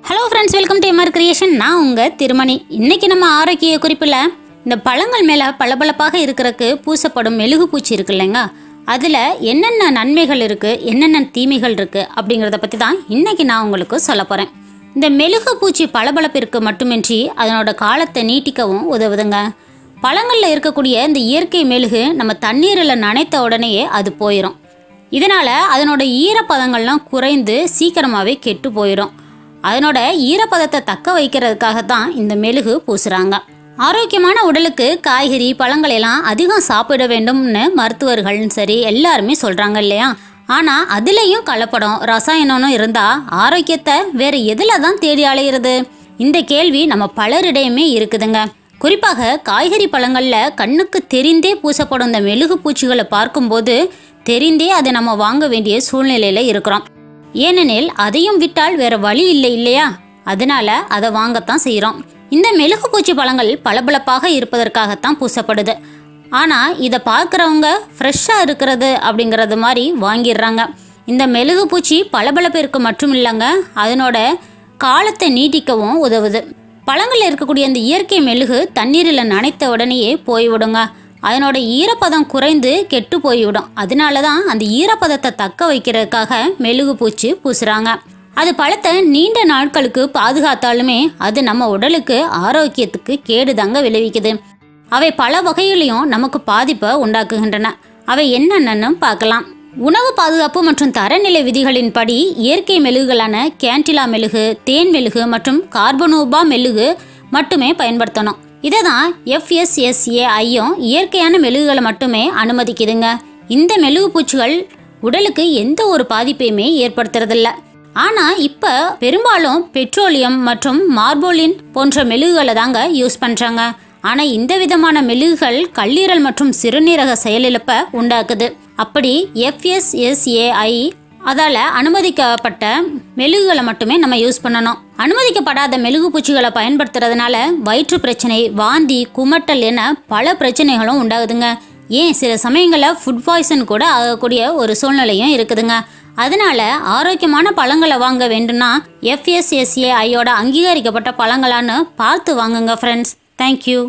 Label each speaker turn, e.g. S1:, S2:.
S1: Hello friends welcome to MR creation நான் உங்கள் திருமணி. இன்றைக்கி நம்ம ஆரோக்கிய குறிப்பில் இந்த பழங்கள் மேலே பளபளப்பாக இருக்கிறக்கு பூசப்படும் மெழுகு பூச்சி இருக்கு இல்லைங்க? அதில் என்னென்ன நன்மைகள் இருக்குது என்னென்ன தீமைகள் இருக்குது அப்படிங்கிறத பற்றி தான் இன்னைக்கு நான் உங்களுக்கு சொல்ல போகிறேன் இந்த மெழுகு பூச்சி பளபளப்பிற்கு மட்டுமின்றி அதனோட காலத்தை நீட்டிக்கவும் உதவுதுங்க. பழங்களில் இருக்கக்கூடிய இந்த இயற்கை மெழுகு நம்ம தண்ணீரில் நனைத்த உடனேயே அது போயிடும் இதனால் அதனோட ஈரப்பதங்கள்லாம் குறைந்து சீக்கிரமாகவே கெட்டு போயிடும் அதனோட ஈரப்பதத்தை தக்க வைக்கிறதுக்காக தான் இந்த மெழுகு பூசுறாங்க. ஆரோக்கியமான உடலுக்கு காய்கறி பழங்கள் எல்லாம் அதிகம் சாப்பிட வேண்டும்னு மருத்துவர்களும் சரி எல்லாருமே சொல்றாங்க இல்லையா? ஆனா அதுலேயும் கலப்படம் ரசாயனம்னு இருந்தா ஆரோக்கியத்தை வேற எதுல தான் தேடி அலையிறது? இந்த கேள்வி நம்ம பலரிடையுமே இருக்குதுங்க. குறிப்பாக காய்கறி பழங்களில் கண்ணுக்கு தெரிந்தே பூசப்படும் இந்த மெழுகு பூச்சிகளை பார்க்கும்போது தெரிந்தே அதை நம்ம வாங்க வேண்டிய சூழ்நிலையில் இருக்கிறோம். ஏனெனில் அதையும் விட்டால் வேற வழி இல்லை இல்லையா? அதனால அதை வாங்கத்தான் செய்கிறோம் இந்த மெழுகு பூச்சி பழங்கள் பளபளப்பாக இருப்பதற்காகத்தான் பூசப்படுது. ஆனால் இதை பார்க்குறவங்க ஃப்ரெஷ்ஷாக இருக்கிறது அப்படிங்கிறது மாதிரி வாங்கிடுறாங்க. இந்த மெழுகு பூச்சி பளபளப்பிற்கு மட்டும் இல்லைங்க அதனோட காலத்தை நீட்டிக்கவும் உதவுது. பழங்களில் இருக்கக்கூடிய இந்த இயற்கை மெழுகு தண்ணீரில் நனைத்த உடனேயே போய்விடுங்க. அதனோட ஈரப்பதம் குறைந்து கெட்டு போய்விடும். அதனால தான் அந்த ஈரப்பதத்தை தக்க வைக்கிறதுக்காக மெழுகு பூச்சி பூசுகிறாங்க அது பழத்தை நீண்ட நாட்களுக்கு பாதுகாத்தாலுமே அது நம்ம உடலுக்கு ஆரோக்கியத்துக்கு கேடுதாங்க விளைவிக்குது. அவை பல வகையிலையும் நமக்கு பாதிப்பை உண்டாக்குகின்றன. அவை என்னென்னு பார்க்கலாம். உணவு பாதுகாப்பு மற்றும் தரநிலை விதிகளின்படி இயற்கை மெழுகுகளான கேண்டிலா மெழுகு தேன் மெழுகு மற்றும் கார்பனோபா மெழுகு மட்டுமே பயன்படுத்தணும். இதை தான் எஃப்எஸ்எஸ்ஏஐயும் இயற்கையான மெழுகுகளை மட்டுமே அனுமதிக்குதுங்க. இந்த மெழுகு பூச்சிகள் உடலுக்கு எந்த ஒரு பாதிப்பையுமே ஏற்படுத்துறதில்ல. ஆனா இப்ப பெரும்பாலும் பெட்ரோலியம் மற்றும் மார்போலின் போன்ற மெழுகுகளை தாங்க யூஸ் பண்றாங்க. ஆனா இந்த விதமான மெழுகுகள் கல்லீரல் மற்றும் சிறுநீரக செயலிழப்பை உண்டாக்குது. அப்படி எஃப்எஸ்எஸ்ஏஐ அதால அனுமதிக்கப்பட்ட மெழுகுகளை மட்டுமே நம்ம யூஸ் பண்ணணும். அனுமதிக்கப்படாத மெழுகு பூச்சிகளை பயன்படுத்துறதுனால வயிற்று பிரச்சனை வாந்தி குமட்டல் என பல பிரச்சனைகளும் உண்டாகுதுங்க. ஏன்? சில சமயங்களில் ஃபுட் பாய்சன் கூட ஆகக்கூடிய ஒரு சூழ்நிலையும் இருக்குதுங்க. அதனால ஆரோக்கியமான பழங்களை வாங்க வேண்டும்னா எஃப்எஸ்எஸ்ஏ ஐயோட அங்கீகரிக்கப்பட்ட பழங்களான்னு பார்த்து வாங்குங்க ஃப்ரெண்ட்ஸ் தேங்க்யூ